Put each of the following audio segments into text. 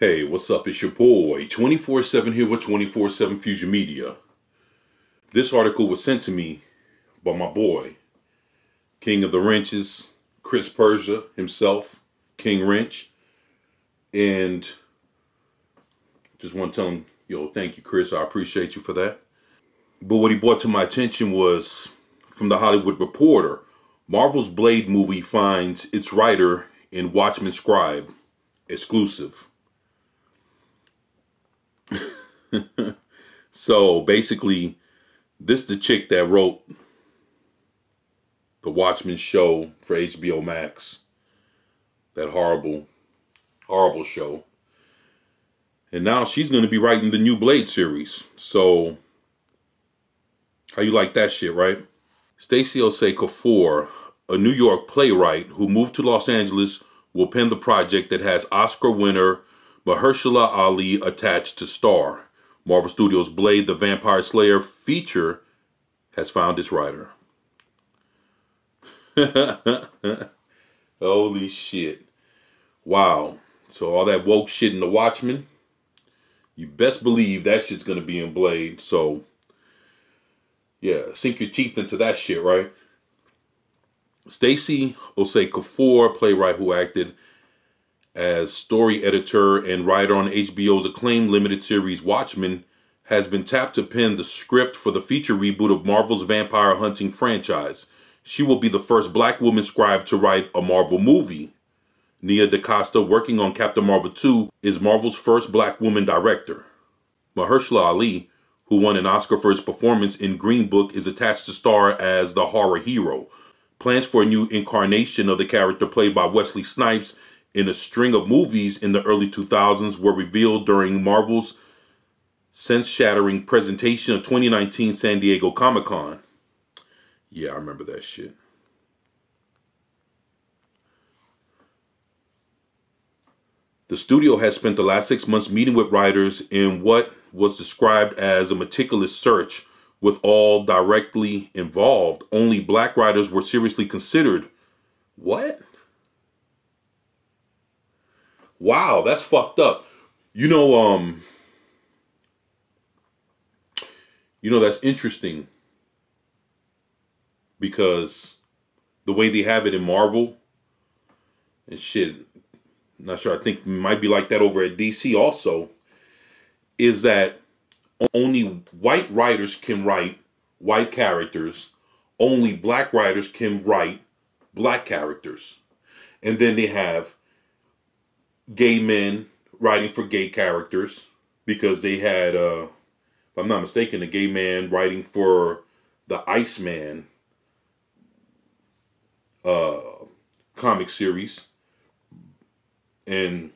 Hey, what's up? It's your boy, 24 7 here with 24 7 Fusion Media. This article was sent to me by my boy, King of the Wrenches, Chris Persia himself, King Wrench. And just want to tell him, yo, thank you, Chris. I appreciate you for that. But what he brought to my attention was from the Hollywood Reporter Marvel's Blade movie finds its writer in Watchmen Scribe exclusive. so basically, this the chick that wrote the Watchmen show for HBO Max. That horrible, horrible show. And now she's going to be writing the new Blade series. So, how you like that shit, right? Stacy Osei Kuffour, a New York playwright who moved to Los Angeles, will pen the project that has Oscar winner Mahershala Ali attached to star. Marvel Studios' Blade the Vampire Slayer feature has found its writer. Holy shit. Wow. So all that woke shit in the Watchmen, you best believe that shit's gonna be in Blade. So yeah, sink your teeth into that shit, right? Stacy Osei Kuffour, playwright who acted as story editor and writer on HBO's acclaimed limited series Watchmen, has been tapped to pen the script for the feature reboot of Marvel's vampire hunting franchise. She will be the first black woman scribe to write a Marvel movie. Nia DaCosta, working on Captain Marvel 2, is Marvel's first black woman director. Mahershala Ali, who won an Oscar for his performance in Green Book, is attached to star as the horror hero. Plans for a new incarnation of the character played by Wesley Snipes in a string of movies in the early 2000s were revealed during Marvel's sense shattering presentation of 2019 San Diego Comic Con. Yeah, I remember that shit. The studio has spent the last six months meeting with writers in what was described as a meticulous search with all directly involved. Only black writers were seriously considered. What? Wow, that's fucked up. You know, um, you know, that's interesting because the way they have it in Marvel and shit, not sure, I think might be like that over at DC also, is that only white writers can write white characters, only black writers can write black characters. And then they have gay men writing for gay characters because they had, uh, if I'm not mistaken, a gay man writing for the Iceman uh, comic series, and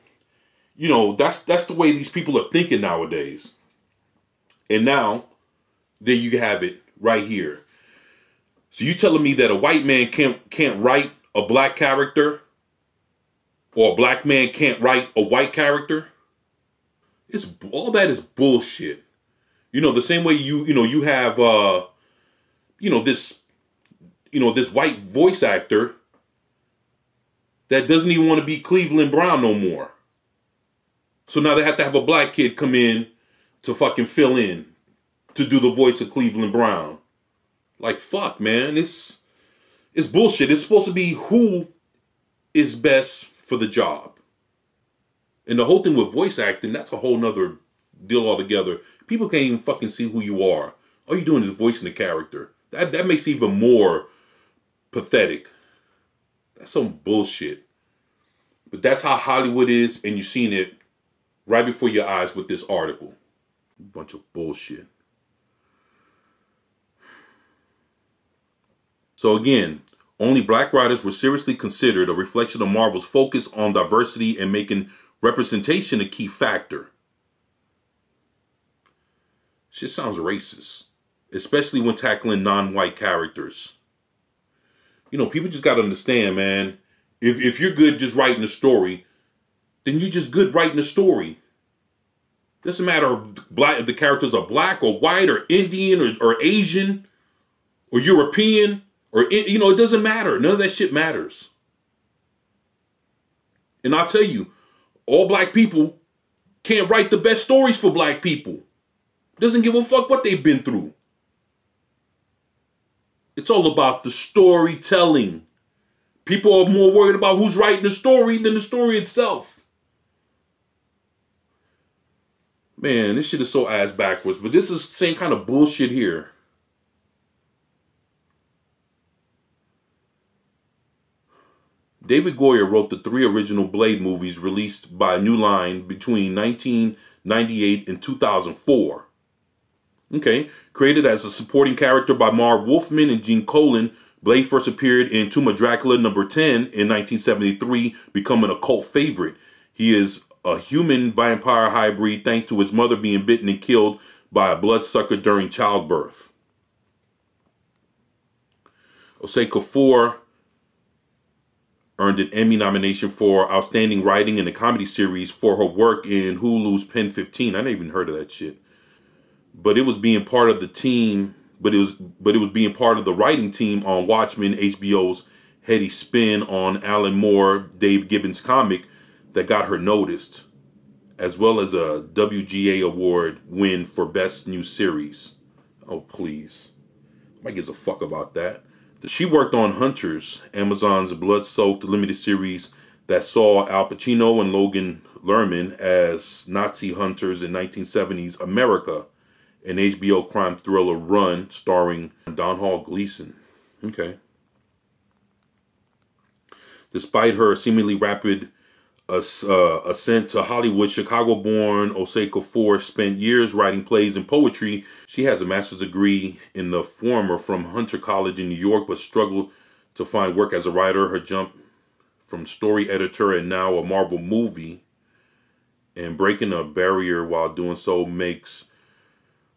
you know that's that's the way these people are thinking nowadays. And now, there you have it right here. So you telling me that a white man can't can't write a black character or a black man can't write a white character. It's all that is bullshit. You know, the same way you, you know, you have uh you know, this you know, this white voice actor that doesn't even want to be Cleveland Brown no more. So now they have to have a black kid come in to fucking fill in to do the voice of Cleveland Brown. Like fuck, man. It's it's bullshit. It's supposed to be who is best for the job. And the whole thing with voice acting, that's a whole nother deal altogether. People can't even fucking see who you are. All you're doing is voicing the character. That that makes even more pathetic. That's some bullshit. But that's how Hollywood is, and you've seen it right before your eyes with this article. Bunch of bullshit. So again, only black writers were seriously considered a reflection of Marvel's focus on diversity and making representation a key factor. Shit sounds racist, especially when tackling non-white characters. You know, people just got to understand, man. If, if you're good just writing a story, then you're just good writing a story. Doesn't matter if black, if the characters are black or white or Indian or, or Asian or European or it, you know, it doesn't matter. None of that shit matters. And I'll tell you, all black people can't write the best stories for black people. Doesn't give a fuck what they've been through. It's all about the storytelling. People are more worried about who's writing the story than the story itself. Man, this shit is so ass backwards, but this is the same kind of bullshit here. David Goyer wrote the three original Blade movies released by New Line between 1998 and 2004. Okay, created as a supporting character by Marv Wolfman and Gene Colan, Blade first appeared in Tomb of Dracula number 10 in 1973, becoming a cult favorite. He is a human vampire hybrid thanks to his mother being bitten and killed by a bloodsucker during childbirth. Osei Kuffour earned an Emmy nomination for Outstanding Writing in a Comedy Series for her work in Hulu's Pen 15. I never even heard of that shit. But it was being part of the team, but it was but it was being part of the writing team on Watchmen, HBO's heady spin on Alan Moore, Dave Gibbons comic that got her noticed, as well as a WGA award win for Best New Series. Oh please. Nobody gives a fuck about that. She worked on Hunters, Amazon's blood-soaked limited series that saw Al Pacino and Logan Lerman as Nazi hunters in 1970s America, an HBO crime thriller run starring Domhnall Gleeson. Okay. Despite her seemingly rapid uh, ascent to Hollywood, Chicago-born Osei Kuffour spent years writing plays and poetry. She has a master's degree in the former from Hunter College in New York, but struggled to find work as a writer. Her jump from story editor and now a Marvel movie and breaking a barrier while doing so makes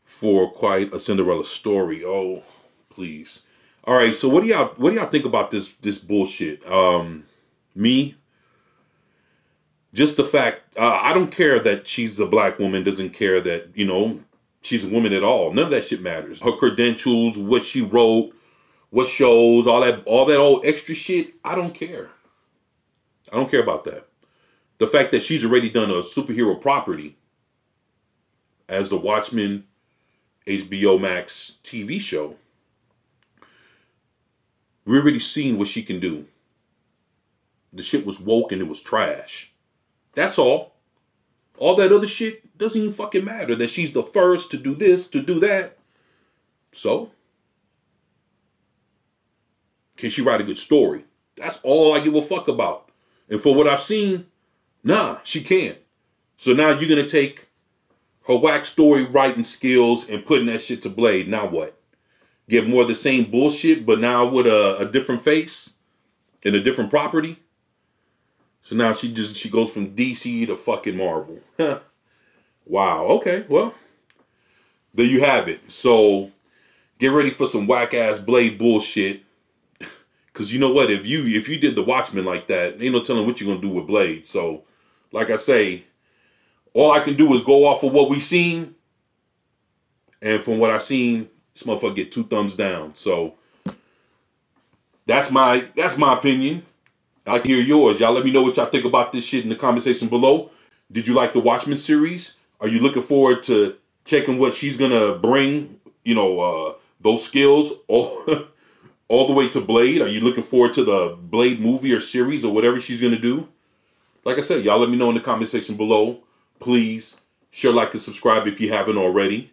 for quite a Cinderella story. Oh, please. All right, so what do y'all what do y'all think about this this bullshit? Um me just the fact uh, I don't care that she's a black woman. Doesn't care that you know she's a woman at all. None of that shit matters. Her credentials, what she wrote, what shows, all that, all that old extra shit. I don't care. I don't care about that. The fact that she's already done a superhero property as the Watchmen HBO Max TV show. We already seen what she can do. The shit was woke and it was trash. That's all. All that other shit doesn't even fucking matter. That she's the first to do this, to do that. So, can she write a good story? That's all I give a fuck about. And for what I've seen, nah, she can't. So now you're gonna take her wax story writing skills and putting that shit to blade. Now what? Get more of the same bullshit, but now with a, a different face and a different property? So now she just she goes from DC to fucking Marvel. wow. Okay. Well, there you have it. So get ready for some whack ass blade bullshit. Cause you know what? If you if you did the Watchmen like that, ain't no telling what you're gonna do with Blade. So, like I say, all I can do is go off of what we seen. And from what I seen, this motherfucker get two thumbs down. So that's my that's my opinion. I hear yours. Y'all let me know what y'all think about this shit in the comment section below. Did you like the Watchmen series? Are you looking forward to checking what she's gonna bring, you know, uh, those skills all, all the way to Blade? Are you looking forward to the Blade movie or series or whatever she's gonna do? Like I said, y'all let me know in the comment section below. Please share, like, and subscribe if you haven't already.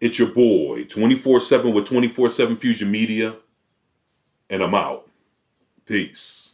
It's your boy, 24-7 with 24-7 Fusion Media. And I'm out. Peace.